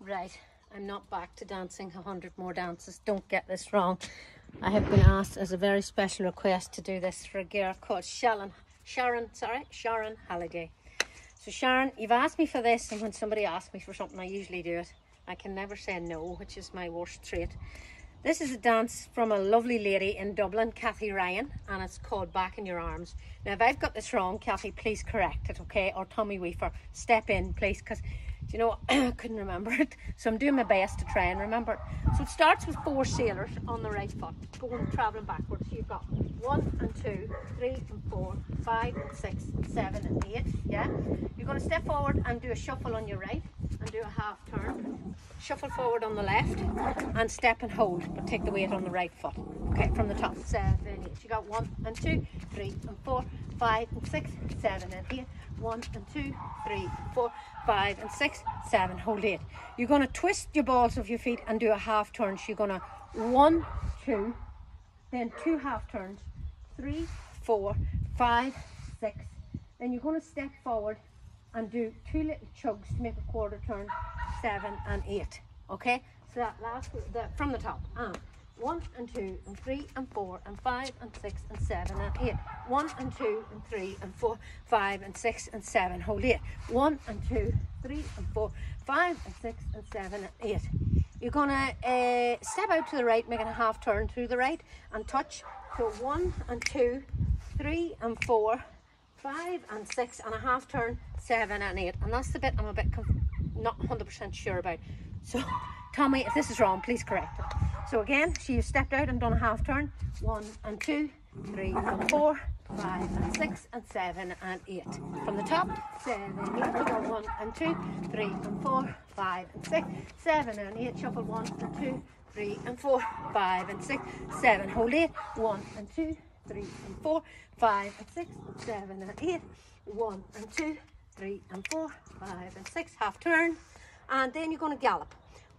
Right, I'm not back to dancing a hundred more dances. Don't get this wrong. I have been asked as a very special request to do this for a girl called Sharon, Sharon, sorry, Sharon Halliday. So Sharon, you've asked me for this, and when somebody asks me for something, I usually do it. I can never say no, which is my worst trait. This is a dance from a lovely lady in Dublin, Cathy Ryan, and it's called Back in Your Arms. Now, if I've got this wrong, Cathy, please correct it, okay? Or Tommy Weaver, step in, please, because do you know? I couldn't remember it. So I'm doing my best to try and remember it. So it starts with four sailors on the right foot, going travelling backwards. You've got one and two, three and four, five and six, seven and eight. Yeah. You're going to step forward and do a shuffle on your right and do a half turn. Shuffle forward on the left and step and hold, but take the weight on the right foot. Okay, from the top. Seven, eight. You got one and two, three and four, five and six, seven and eight, one and two, three, four, five and six, seven, hold eight. You're gonna twist your balls of your feet and do a half turn. So you're gonna one, two, then two half turns, three, four, five, six. Then you're gonna step forward and do two little chugs to make a quarter turn, seven and eight. Okay, so that last, the, from the top. Um. 1 and 2 and 3 and 4 and 5 and 6 and 7 and 8. 1 and 2 and 3 and 4, 5 and 6 and 7. Hold it. 1 and 2, 3 and 4, 5 and 6 and 7 and 8. You're going to uh, step out to the right, making a half turn through the right and touch. So 1 and 2, 3 and 4, 5 and six and a half turn, 7 and 8. And that's the bit I'm a bit not 100% sure about. So tell me if this is wrong, please correct it. So again, she has stepped out and done a half turn. One and two, three and four, five and six and seven and eight. From the top, seven, eight, shuffle one and two, three and four, five and six, seven and eight, shuffle one and two, three and four, five and six, seven, hold eight, one and two, three and four, five and six, seven and eight, one and two, three and four, five and six, half turn, and then you're going to gallop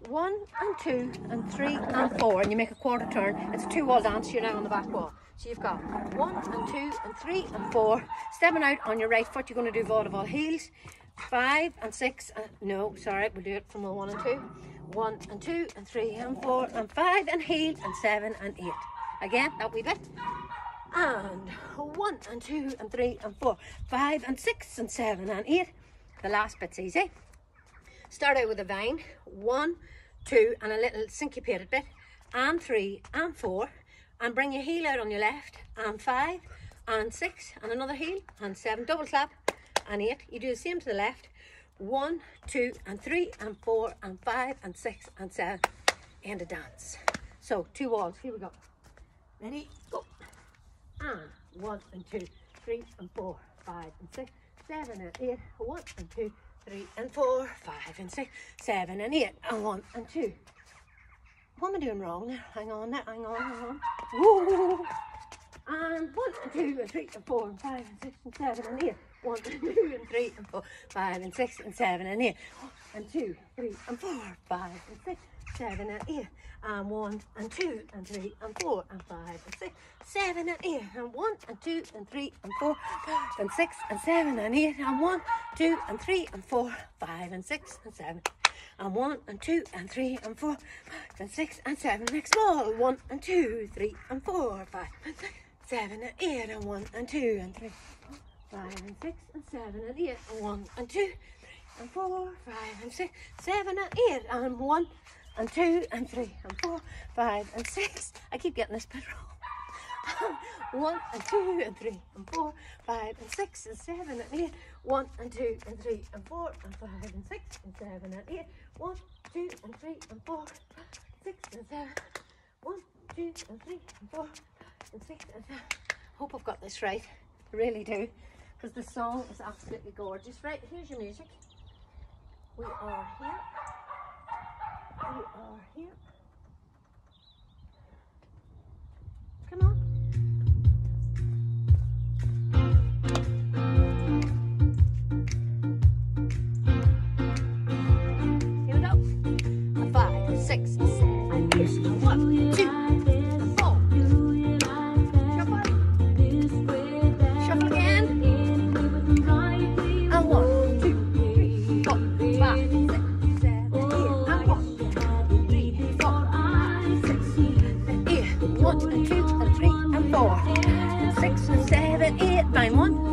one and two and three and four and you make a quarter turn. It's a two wall dance you're now on the back wall. So you've got one and two and three and four. Stepping out on your right foot you're going to do vaudeville heels. Five and six uh, no sorry we'll do it from the one and two. One and two and three and four and five and heel and seven and eight. Again that wee bit. And one and two and three and four. Five and six and seven and eight. The last bit's easy Start out with a vine, one, two, and a little syncopated bit, and three, and four, and bring your heel out on your left, and five, and six, and another heel, and seven, double slap, and eight. You do the same to the left, one, two, and three, and four, and five, and six, and seven, and a dance. So, two walls, here we go. Ready, go. And one, and two, three, and four, five, and six, seven, and eight, one, and two, three and four, five and six, seven and eight, and one and two. What am I doing wrong? Hang on hang on, hang on. Woo! And one and two and three and four and five and six and seven and eight. One and two and three and four, five and six and seven and eight. And two, three and four, five and six, seven and eight. And one and two and three and four and five and six, seven and eight. And one and two and three and four, five and six and seven and eight. And one, two and three and four, five and six and seven. And one and two and three and four, five and six and seven. Next ball. One and two, three and four, five and six, seven and eight. And one and two and three, five and six and seven and eight. And one and two, and four, five and six, seven and eight. And one and two and three and four, five and six. I keep getting this bit wrong. One and two and three and four, five and six and seven and eight. One and two and three and four and five and six and seven and eight. One, two and three and four, five, six and seven. One, and three and four and six. Hope I've got this right. I really do. Because the song is absolutely gorgeous. Right, here's your music. We are here. We are here. haven't ate, find one.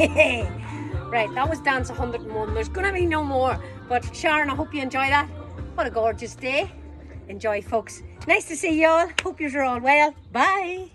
right, that was Dance 101. There's going to be no more. But Sharon, I hope you enjoy that. What a gorgeous day. Enjoy, folks. Nice to see you all. Hope you're all well. Bye.